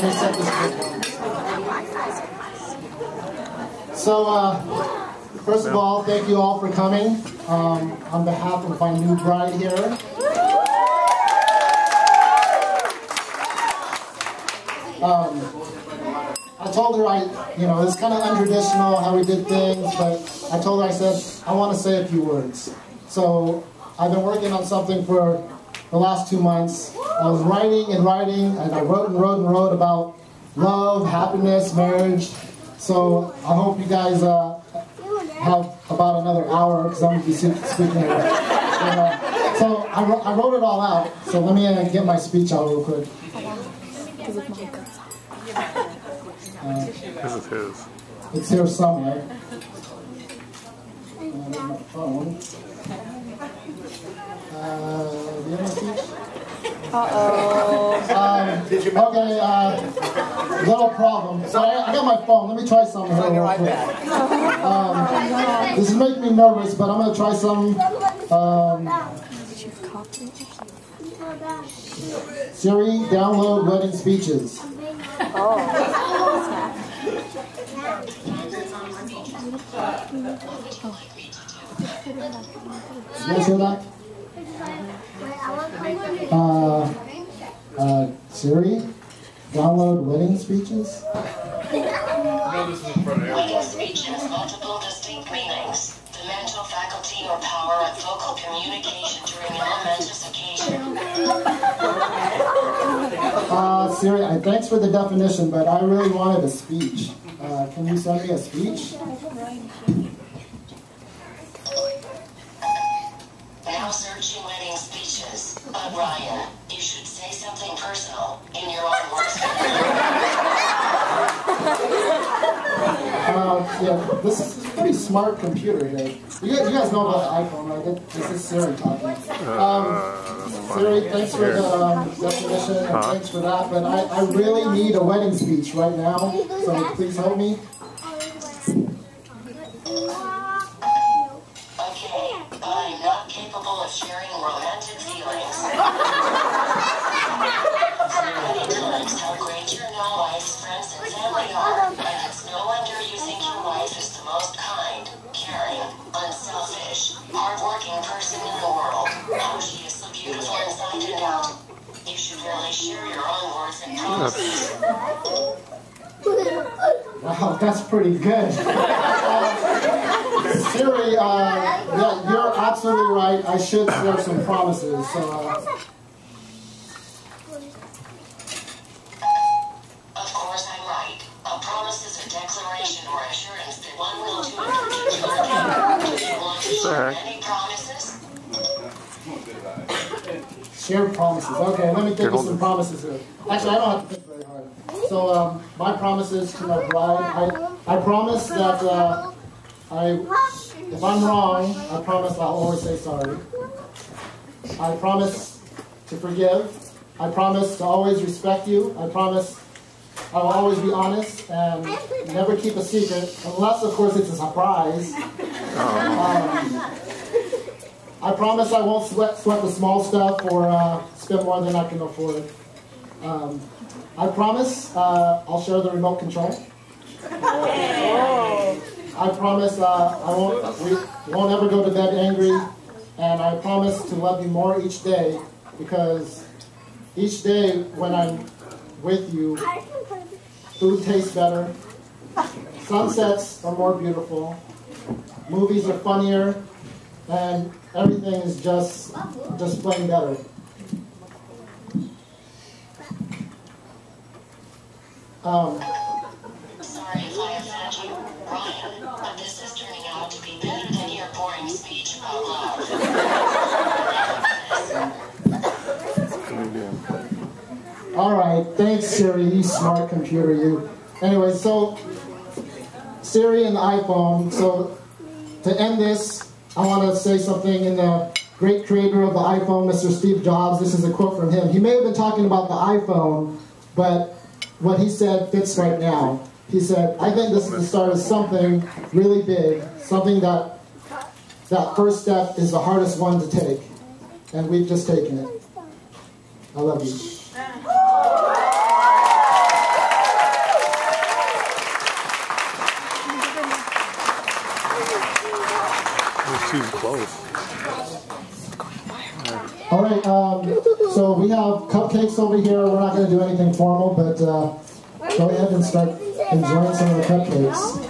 this down. So, uh, first of all, thank you all for coming. Um, on behalf of my new bride here. Um, I told her I, you know, it's kind of untraditional how we did things, but I told her, I said, I want to say a few words. So I've been working on something for the last two months. I was writing and writing, and I wrote and wrote and wrote about love, happiness, marriage. So I hope you guys uh, have about another hour because I'm going to be speaking. Uh, so I, wrote, I wrote it all out. So let me uh, get my speech out real quick. Uh, this is his. It's here somewhere. Uh, my phone. Uh, do you have my? Uh-oh. Um, okay, uh, little problem. So I, I, got my phone. Let me try something here real quick. Um, this is making me nervous, but I'm going to try some. Um, Siri, download wedding speeches. Oh. Hear that? Uh, uh, Siri, download wedding speeches. Wedding speech has multiple distinct meanings. The mental faculty or power of vocal communication during a momentous occasion. Uh, Siri, thanks for the definition, but I really wanted a speech. Uh, can you send me a speech? Now searching wedding speeches. But Ryan, you should say something personal in your own words. Uh, yeah, this is a pretty smart computer here. You guys, you guys know about the iPhone, right? This is Siri talking. Um, Siri, thanks for the um, definition and thanks for that, but I, I really need a wedding speech right now, so please help me. Okay, I'm not capable of sharing romantic feelings. Many times how great your now-wife's friends and family are, promises. Wow, that's pretty good. Siri, uh, yeah, you're absolutely right. I should share some promises. So, uh, Share promises. Okay, let me think of some promises here. Actually, I don't have to think very hard. So, um, my promises to my bride, I, I promise that uh, I, if I'm wrong, I promise I'll always say sorry. I promise to forgive. I promise to always respect you. I promise I will always be honest and never keep a secret, unless, of course, it's a surprise. Um, I promise I won't sweat, sweat the small stuff or uh, spend more than I can afford. Um, I promise uh, I'll share the remote control. I promise uh, I won't, we won't ever go to bed angry. And I promise to love you more each day because each day when I'm with you, food tastes better, sunsets are more beautiful, movies are funnier, and everything is just just plain better. Um, Sorry if I offend you, Ryan, but this is turning out to be better than your boring speech about love. all right, thanks Siri, you smart computer, you. Anyway, so Siri and the iPhone. So to end this, I want to say something in the great creator of the iPhone, Mr. Steve Jobs. This is a quote from him. He may have been talking about the iPhone, but what he said fits right now. He said, I think this is the start of something really big, something that that first step is the hardest one to take. And we've just taken it. I love you. Too close. All right, um, so we have cupcakes over here. We're not going to do anything formal, but uh, go ahead and start enjoying some of the cupcakes.